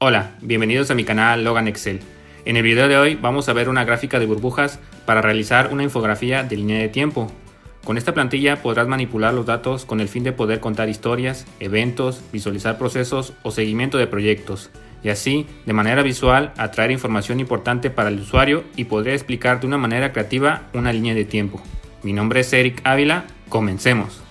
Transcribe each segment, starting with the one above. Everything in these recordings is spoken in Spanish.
Hola, bienvenidos a mi canal Logan Excel. En el video de hoy vamos a ver una gráfica de burbujas para realizar una infografía de línea de tiempo. Con esta plantilla podrás manipular los datos con el fin de poder contar historias, eventos, visualizar procesos o seguimiento de proyectos, y así, de manera visual, atraer información importante para el usuario y poder explicar de una manera creativa una línea de tiempo. Mi nombre es Eric Ávila, comencemos.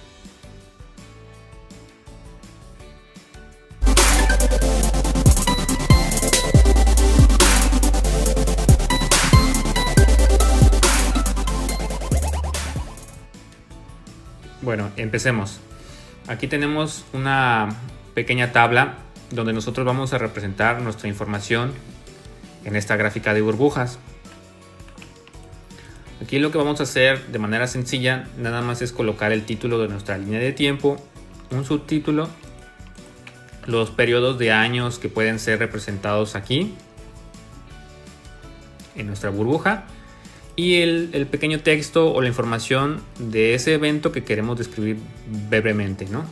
Bueno, empecemos. Aquí tenemos una pequeña tabla donde nosotros vamos a representar nuestra información en esta gráfica de burbujas. Aquí lo que vamos a hacer de manera sencilla nada más es colocar el título de nuestra línea de tiempo, un subtítulo, los periodos de años que pueden ser representados aquí en nuestra burbuja y el, pequeño texto o la información de ese evento que queremos describir brevemente, ¿no?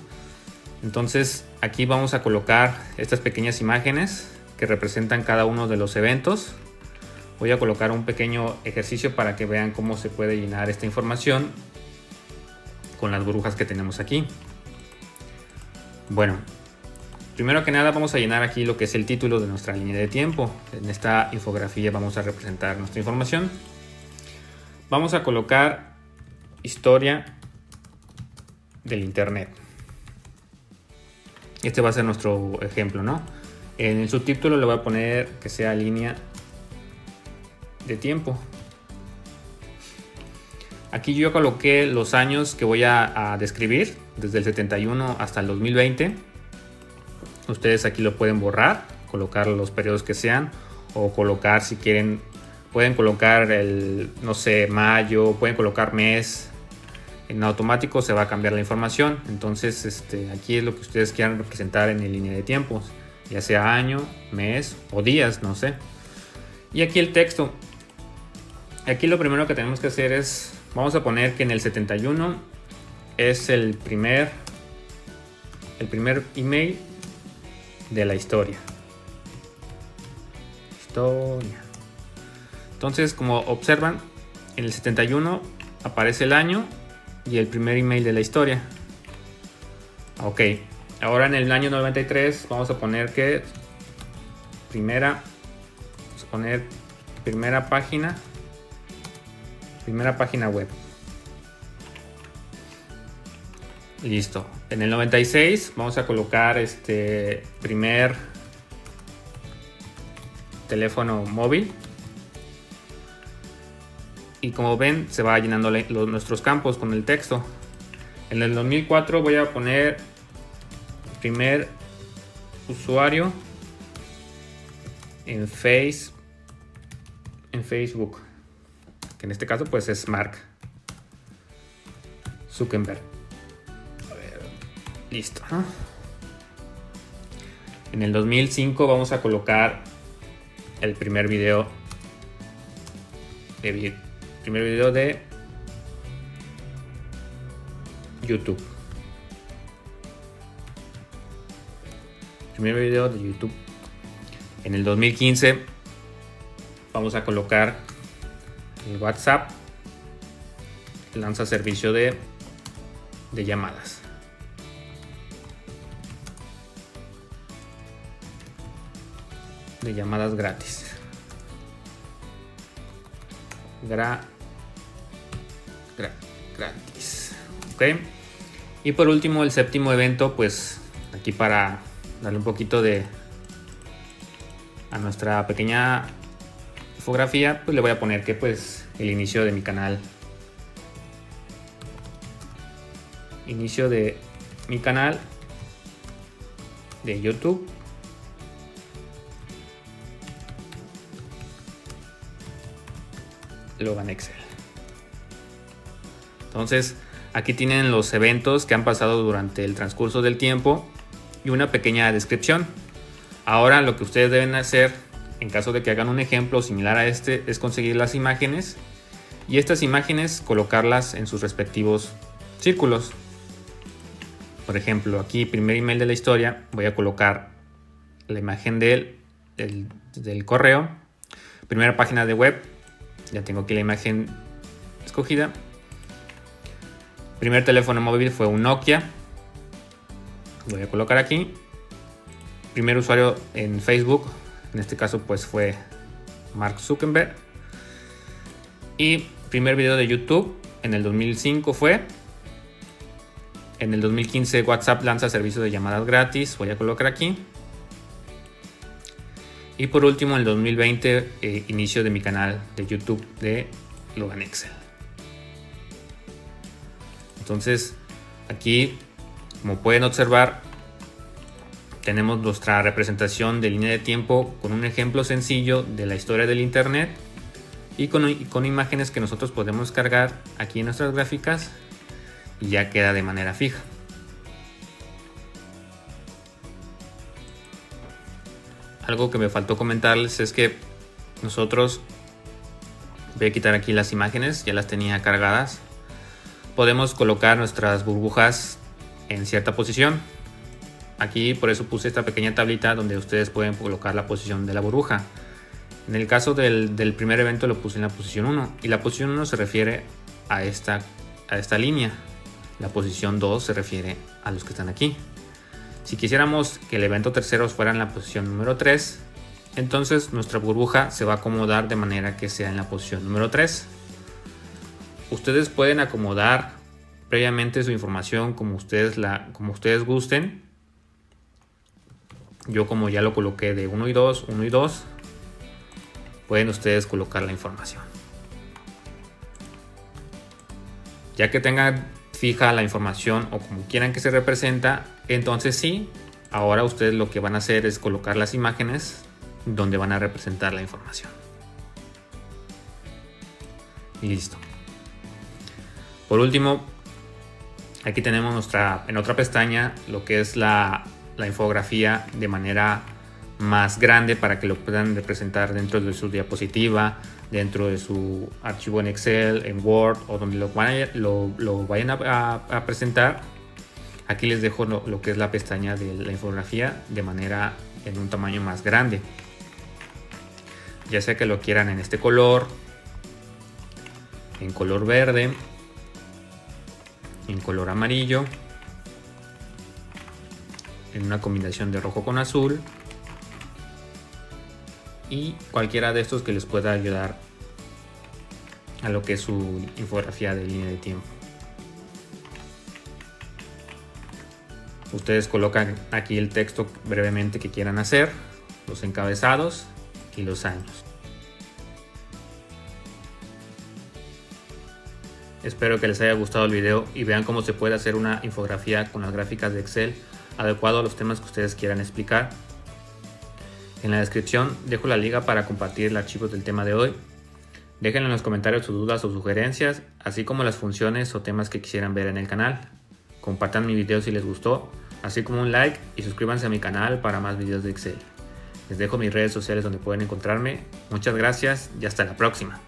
Entonces aquí vamos a colocar estas pequeñas imágenes que representan cada uno de los eventos. Voy a colocar un pequeño ejercicio para que vean cómo se puede llenar esta información con las burbujas que tenemos aquí. Bueno, primero que nada vamos a llenar aquí lo que es el título de nuestra línea de tiempo. En esta infografía vamos a representar nuestra información. Vamos a colocar historia del internet. Este va a ser nuestro ejemplo, ¿no? En el subtítulo le voy a poner que sea línea de tiempo. Aquí yo coloqué los años que voy a, describir, desde el 71 hasta el 2020. Ustedes aquí lo pueden borrar, colocar los periodos que sean o colocar si quieren pueden colocar el, no sé, mayo, pueden colocar mes. En automático se va a cambiar la información. Entonces, este, aquí es lo que ustedes quieran representar en línea de tiempos, ya sea año, mes o días, no sé. Y aquí el texto. Aquí lo primero que tenemos que hacer es, vamos a poner que en el 71 es el primer, el primer email de la historia. Historia. Entonces, como observan, en el 71 aparece el año y el primer email de la historia. Ok, ahora en el año 93 vamos a poner que primera, poner primera página, primera página web. Listo. En el 96 vamos a colocar este primer teléfono móvil y como ven se va llenando los, nuestros campos con el texto. En el 2004 voy a poner primer usuario en Face en Facebook que en este caso pues es Mark Zuckerberg listo en el 2005 vamos a colocar el primer video de primer video de YouTube. Primer video de YouTube. En el 2015 vamos a colocar el WhatsApp. Lanza servicio de, de llamadas. De llamadas gratis. Gra gratis. ¿Ok? Y por último, el séptimo evento, pues aquí para darle un poquito de a nuestra pequeña infografía, pues le voy a poner que pues el inicio de mi canal. Inicio de mi canal de YouTube. Logan Excel. Entonces, aquí tienen los eventos que han pasado durante el transcurso del tiempo y una pequeña descripción. Ahora lo que ustedes deben hacer, en caso de que hagan un ejemplo similar a este, es conseguir las imágenes y estas imágenes colocarlas en sus respectivos círculos. Por ejemplo, aquí primer email de la historia, voy a colocar la imagen del del, correo. Primera página de web. Ya tengo aquí la imagen escogida. Primer teléfono móvil fue un Nokia. Voy a colocar aquí. Primer usuario en Facebook. En este caso pues fue Mark Zuckerberg. Y primer video de YouTube en el 2005 fue. En el 2015 WhatsApp lanza servicio de llamadas gratis. Voy a colocar aquí. Y por último, en el 2020, eh, inicio de mi canal de YouTube de Logan Excel. Entonces, aquí, como pueden observar, tenemos nuestra representación de línea de tiempo con un ejemplo sencillo de la historia del Internet y con, imágenes que nosotros podemos cargar aquí en nuestras gráficas y ya queda de manera fija. algo que me faltó comentarles es que nosotros voy a quitar aquí las imágenes ya las tenía cargadas podemos colocar nuestras burbujas en cierta posición. Aquí por eso puse esta pequeña tablita donde ustedes pueden colocar la posición de la burbuja. En el caso del, primer evento lo puse en la posición 1 y la posición 1 se refiere a esta, a esta línea. La posición 2 se refiere a los que están aquí. Si quisiéramos que el evento tercero fuera en la posición número 3, entonces nuestra burbuja se va a acomodar de manera que sea en la posición número 3. Ustedes pueden acomodar previamente su información como ustedes, la, como ustedes gusten. Yo como ya lo coloqué de 1 y 2, 1 y 2, pueden ustedes colocar la información. Ya que tengan fija la información o como quieran que se representa, entonces sí, ahora ustedes lo que van a hacer es colocar las imágenes donde van a representar la información. Y listo. Por último, aquí tenemos nuestra, en otra pestaña lo que es la, infografía de manera más grande para que lo puedan representar dentro de su diapositiva, dentro de su archivo en Excel, en Word o donde lo, vayan, lo, vayan a, presentar. Aquí les dejo lo, que es la pestaña de la infografía de manera en un tamaño más grande. Ya sea que lo quieran en este color, en color verde, en color amarillo, en una combinación de rojo con azul y cualquiera de estos que les pueda ayudar a lo que es su infografía de línea de tiempo. Ustedes colocan aquí el texto brevemente que quieran hacer, los encabezados y los años. Espero que les haya gustado el video y vean cómo se puede hacer una infografía con las gráficas de Excel adecuado a los temas que ustedes quieran explicar en la descripción dejo la liga para compartir el archivo del tema de hoy. Dejen en los comentarios sus dudas o sugerencias, así como las funciones o temas que quisieran ver en el canal. Compartan mi video si les gustó, así como un like y suscríbanse a mi canal para más videos de Excel. Les dejo mis redes sociales donde pueden encontrarme. Muchas gracias y hasta la próxima.